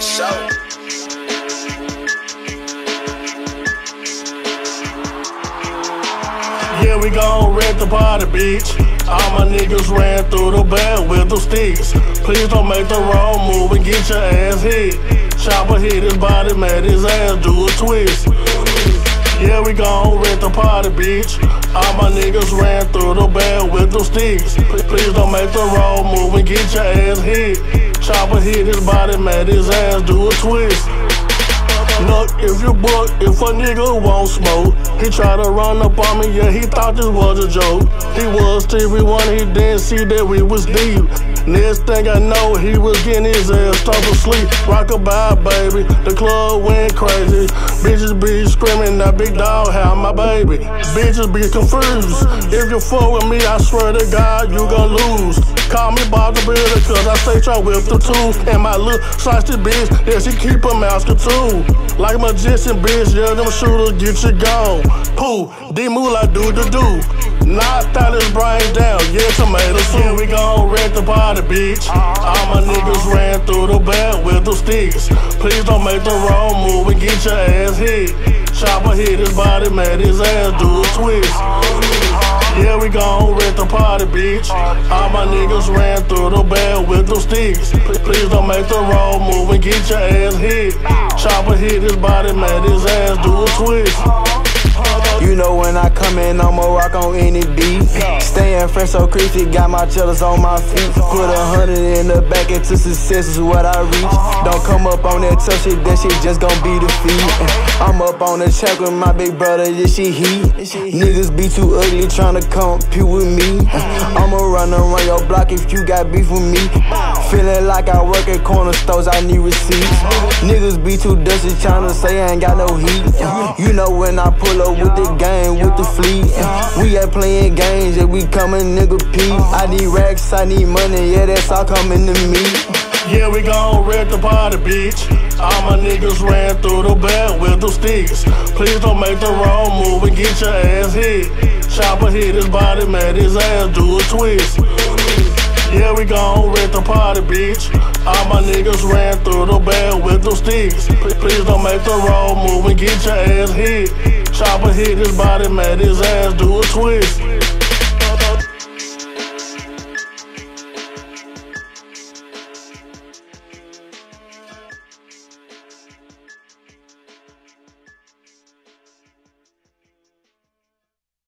sure. Yeah, we gon' wreck the party, bitch. All my niggas ran through the bed with the sticks. Please don't make the wrong move and get your ass hit. Chopper hit his body, made his ass do a twist. Yeah, we gon' wreck the party, bitch. All my niggas ran through the bed with the sticks. Please don't make the wrong move and get your ass hit. Chopper hit his body, made his ass do a twist. Look, if you book, if a nigga won't smoke, he try to run up on me, yeah, he thought this was a joke. He was Stevie Wonder, he didn't see that we was deep. Next thing I know, he was getting his ass stuck to sleep. Rockabye, baby, the club went crazy. Bitches be screaming, that BigDawg have my baby. Bitches be confused. If you fuck with me, I swear to God, you gon' lose. Call me Bob the Builder, cause I stay try with the tools. And my little sliced bitch, yeah, she keep a mask too. Like magician, bitch, yeah, them shooters get you gone. Pooh, D move do the do. Knocked out his brain down, yeah, tomato soup. Yeah, we gon' wreck the party, bitch. All my niggas ran through the bed with the sticks. Please don't make the wrong move and get your ass hit. Chopper hit his body, made his ass do a twist. Yeah, we gon' party, bitch. All my niggas ran through the bed with the sticks. Please don't make the wrong move and get your ass hit. Chopper hit his body, made his ass do a twist. You know when I come in, I'ma rock on any beat. Staying fresh so creepy, got my jealous on my feet. Put a hundred in the back into success is what I reach. Don't come up on that tough shit, that shit just gon' be defeat. I'm up on the track with my big brother, this shit heat. Niggas be too ugly tryna compete with me. I'ma run around your block if you got beef with me. Feeling like I work at corner stores, I need receipts. Niggas be too dusty tryna say I ain't got no heat. You know when I pull up with the with the fleet. We ain't playing games, yeah, we coming nigga P. I need racks, I need money, yeah, that's all coming to me. Yeah, we gon' wreck the party, bitch. All my niggas ran through the bed with the sticks. Please don't make the wrong move and get your ass hit. Chopper hit his body, made his ass do a twist. Yeah, we gon' wreck the party, bitch. All my niggas ran through the bed with the sticks. Please don't make the wrong move and get your ass hit. Chopper hit his body, made his ass do a twist.